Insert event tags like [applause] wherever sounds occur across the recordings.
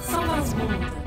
Someone's wounded.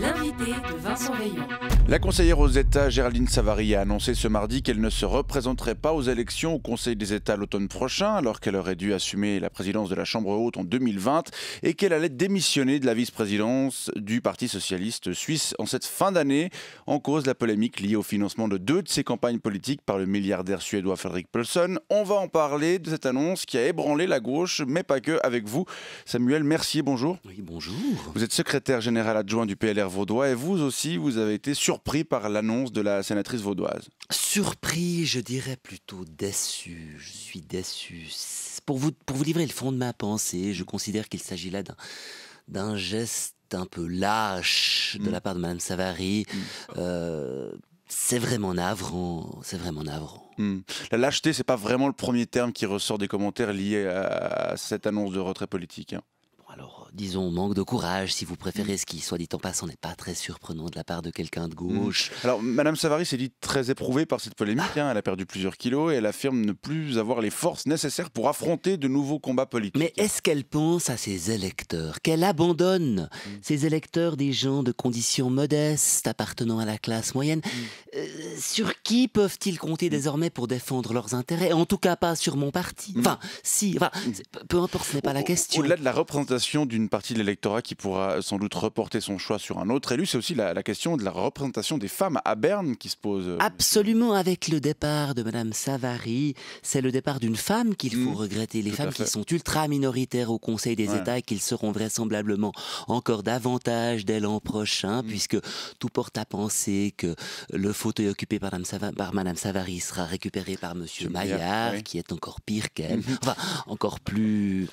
L'invité de Vincent Rayon. La conseillère aux États Géraldine Savary a annoncé ce mardi qu'elle ne se représenterait pas aux élections au Conseil des États l'automne prochain, alors qu'elle aurait dû assumer la présidence de la Chambre haute en 2020 et qu'elle allait démissionner de la vice-présidence du Parti socialiste suisse en cette fin d'année, en cause de la polémique liée au financement de deux de ses campagnes politiques par le milliardaire suédois Fredrik Paulson. On va en parler de cette annonce qui a ébranlé la gauche, mais pas que, avec vous. Samuel Mercier, bonjour. Oui, bonjour. Vous êtes secrétaire général adjoint du PLR vaudois et vous aussi, vous avez été surpris par l'annonce de la sénatrice vaudoise. Surpris, je dirais plutôt déçu. Je suis déçu. Pour vous, pour vous livrer le fond de ma pensée, je considère qu'il s'agit là d'un, geste un peu lâche de Mm. la part de Madame Savary. Mm. Euh, c'est vraiment navrant. C'est vraiment navrant. Hmm. La lâcheté, c'est pas vraiment le premier terme qui ressort des commentaires liés à à cette annonce de retrait politique. hein. Disons, manque de courage, si vous préférez, ce qui, soit dit en passant, n'est pas très surprenant de la part de quelqu'un de gauche. Alors, Madame Savary s'est dit très éprouvée par cette polémique. hein. Elle a perdu plusieurs kilos et elle affirme ne plus avoir les forces nécessaires pour affronter de nouveaux combats politiques. Mais est-ce qu'elle pense à ses électeurs Qu'elle abandonne Mm. ses électeurs des gens de conditions modestes appartenant à la classe moyenne? Mm. Euh, Sur qui peuvent-ils compter désormais pour défendre leurs intérêts? En tout cas pas sur mon parti. Mm. Enfin, si, enfin, c'est- peu- importe, ce n'est pas la question. Au-delà de la représentation d'une partie de l'électorat qui pourra sans doute reporter son choix sur un autre élu, c'est aussi la, la question de la représentation des femmes à Berne qui se pose. Absolument, avec le départ de Madame Savary, c'est le départ d'une femme qu'il faut Mm. regretter. Les femmes qui sont ultra minoritaires au Conseil des Ouais. États et qu'ils seront vraisemblablement encore davantage dès l'an prochain, Mm. puisque tout porte à penser que le fauteuil occupé par Madame, Sava- par Madame Savary sera récupéré par Monsieur Maillard, oui. qui est encore pire qu'elle, Mhm. enfin encore plus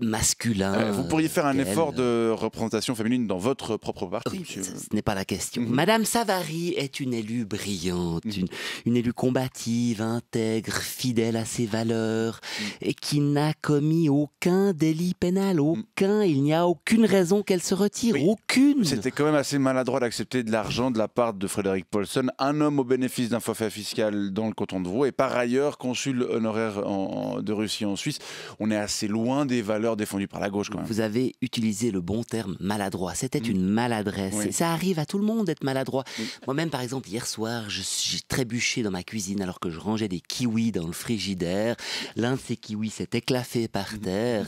masculin. Euh, vous pourriez faire un effort de représentation féminine dans votre propre parti, Oui, monsieur. ce, n'est pas la question. Mhm. Madame Savary est une élue brillante, Mhm. une, une élue combative, intègre, fidèle à ses valeurs, Mhm. et qui n'a commis aucun délit pénal, aucun. Il n'y a aucune raison qu'elle se retire, Oui. aucune. C'était quand même assez maladroit d'accepter de l'argent de la part de Frédéric Paulson, un homme au bénéfice d'un forfait fiscal dans le canton de Vaud et par ailleurs consul honoraire en- en- de Russie en Suisse. On est assez loin des valeurs défendues par la gauche quand même. Vous avez utilisé le bon terme maladroit. C'était Mhm. une maladresse. Oui. Et ça arrive à tout le monde d'être maladroit. Oui. Moi-même, par exemple, hier soir, j'ai trébuché dans ma cuisine alors que je rangeais des kiwis dans le frigidaire. L'un de ces kiwis s'est éclafé par Mhm. terre.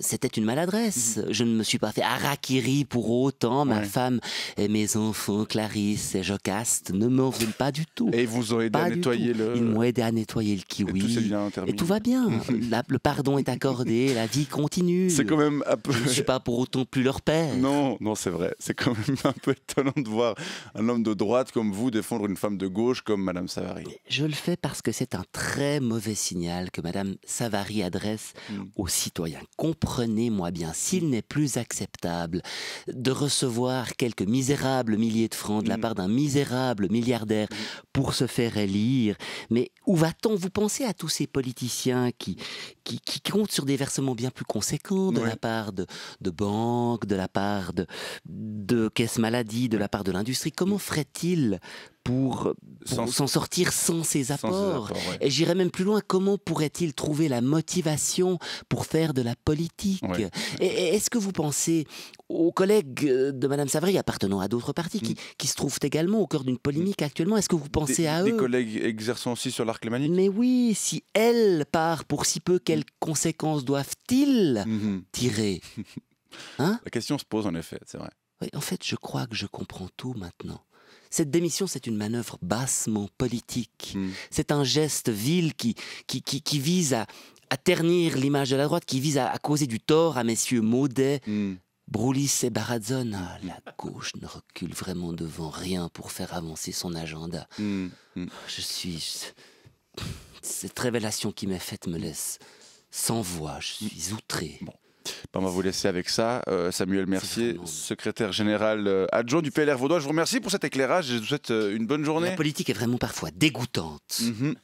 C'était une maladresse. Je ne me suis pas fait harakiri pour autant. Ma Ouais. femme et mes enfants, Clarisse et Jocaste, ne m'en veulent pas du tout. Et ils vous ont aidé Pas à nettoyer tout. le. Ils m'ont aidé à nettoyer le et tout kiwi. bien Et tout va bien. [laughs] La- le pardon est accordé, la vie continue. C'est quand même un peu. Je ne suis pas pour autant plus leur père. Non, non, c'est vrai. C'est quand même [laughs] un peu étonnant de voir un homme de droite comme vous défendre une femme de gauche comme Madame Savary. Je le fais parce que c'est un très mauvais signal que Madame Savary adresse Mm. aux citoyens. Comprenez-moi bien, s'il n'est plus acceptable de recevoir quelques misérables milliers de francs de la Mm. part d'un misérable milliardaire pour se faire élire, mais où va-t-on? Vous pensez à tous ces politiciens qui, qui, qui comptent sur des versements bien plus conséquents de Ouais. la part de, de banques, de la part de, de caisses maladie, de la part de l'industrie. Comment ferait-il pour, s'en sortir sans ces apports ouais. et j'irais même plus loin, comment pourrait-il trouver la motivation pour faire de la politique Ouais. Est-ce que vous pensez aux collègues euh, de Madame Savary appartenant à d'autres partis qui, qui se trouvent également au cœur d'une polémique actuellement? Est-ce que vous pensez Mm. des, à des eux? collègues exerçant aussi sur l'arc lémanique Mais oui, si elle part pour si peu, quelles conséquences doivent-ils Mhm. tirer? [laughs] Hein? La question se pose en effet, c'est vrai. Oui, En fait, je crois que je comprends tout maintenant. Cette démission, c'est une manœuvre bassement politique. Mhm. C'est un geste vil qui, qui, qui, qui vise à, à ternir l'image de la droite, qui vise à, à causer du tort à messieurs Maudet, Mhm. Broulis et Barazzone. Ah, la gauche ne recule vraiment devant rien pour faire avancer son agenda. Mhm. Je suis... Cette révélation qui m'est faite me laisse sans voix. Je suis outré. Bon. On va vous laisser avec ça. Euh, Samuel Mercier, secrétaire général euh, adjoint du PLR Vaudois. Je vous remercie pour cet éclairage et je vous souhaite euh, une bonne journée. La politique est vraiment parfois dégoûtante. Mhm.